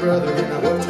brother, and I watch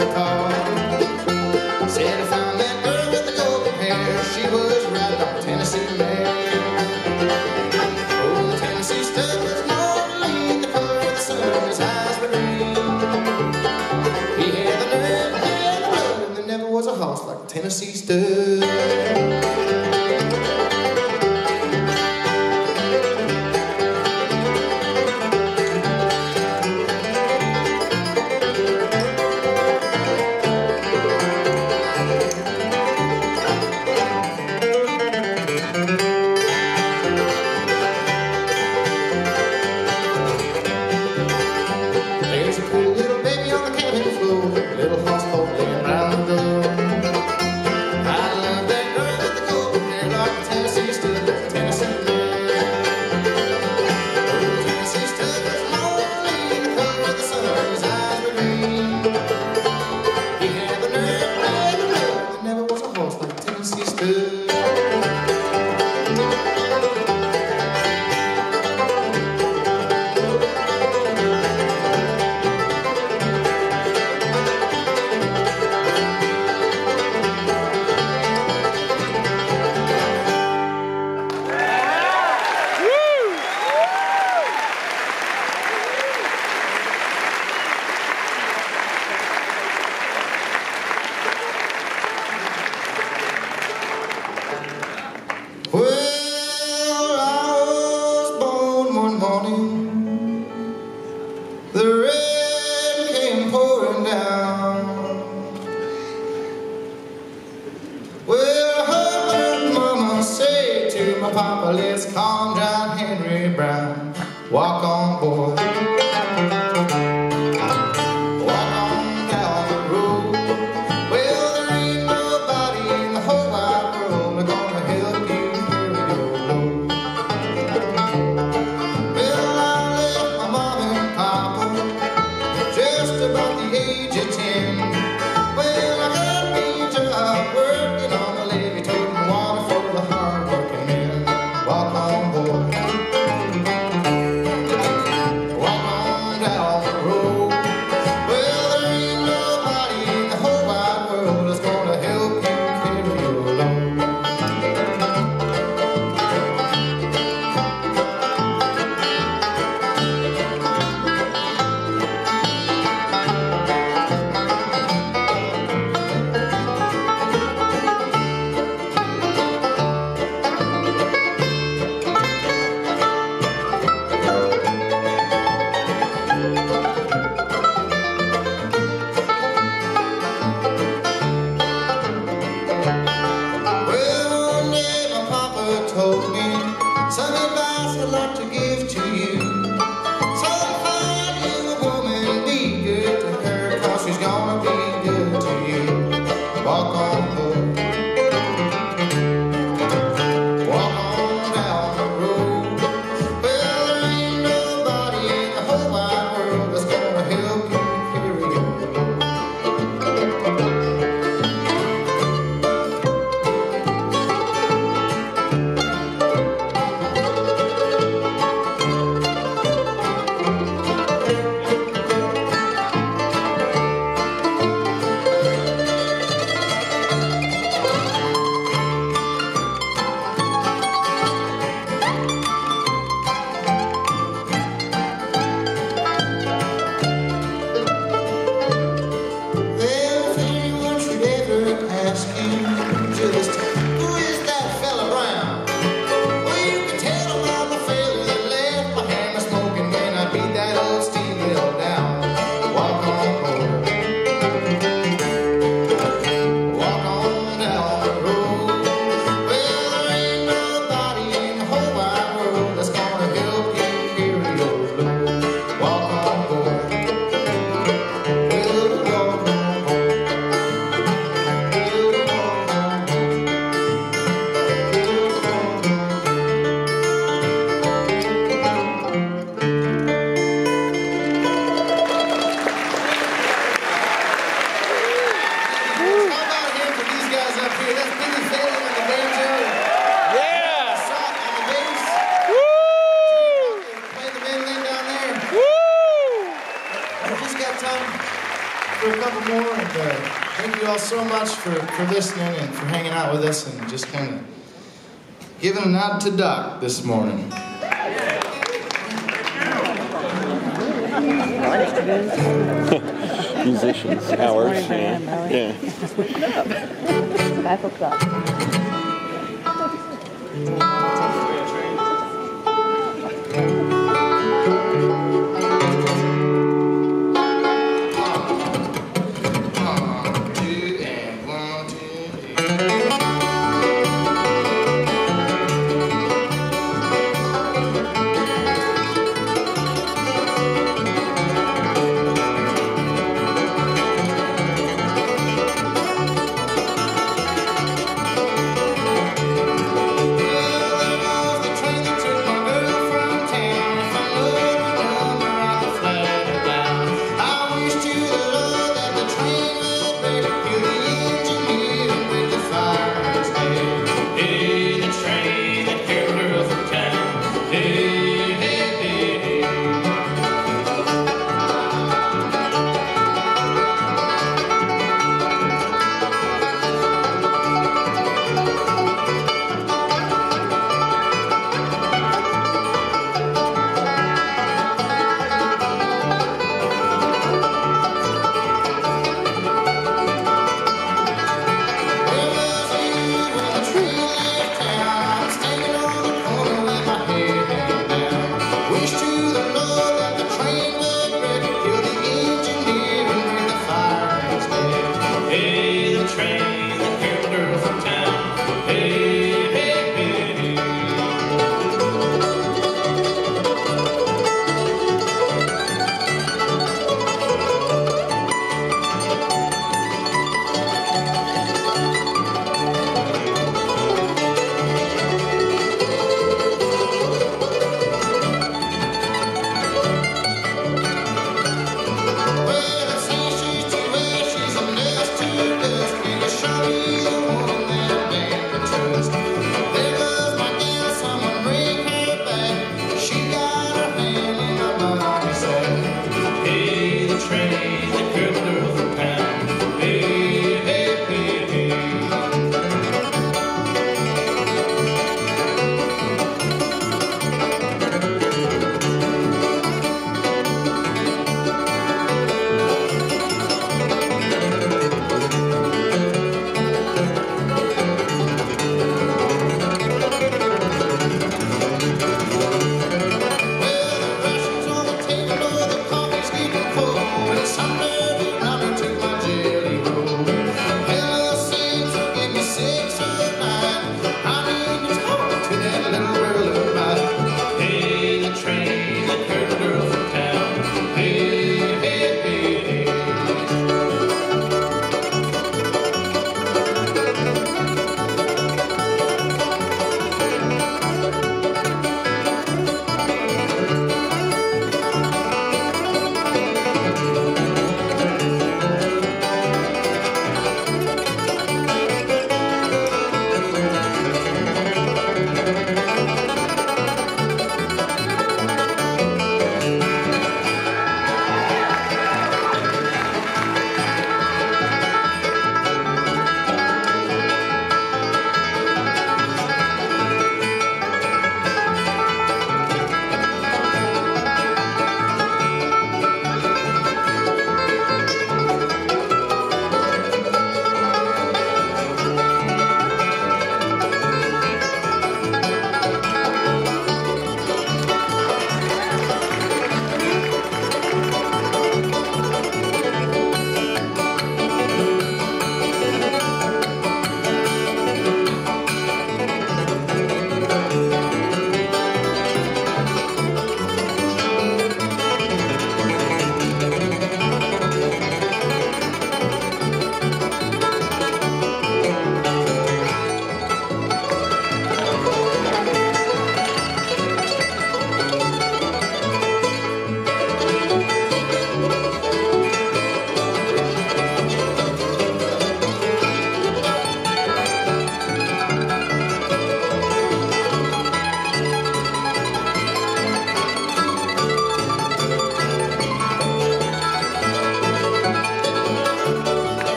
time for a couple more. And uh, thank you all so much for, for listening and for hanging out with us and just kind of giving a nod to Doc this morning. musicians hours. Yeah. yeah. Five o'clock. Thank you.